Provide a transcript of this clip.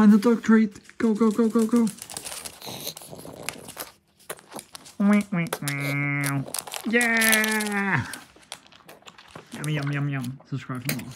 Find the dog treat. Go, go, go, go, go. Yeah! Yum, yum, yum, yum. Subscribe for more.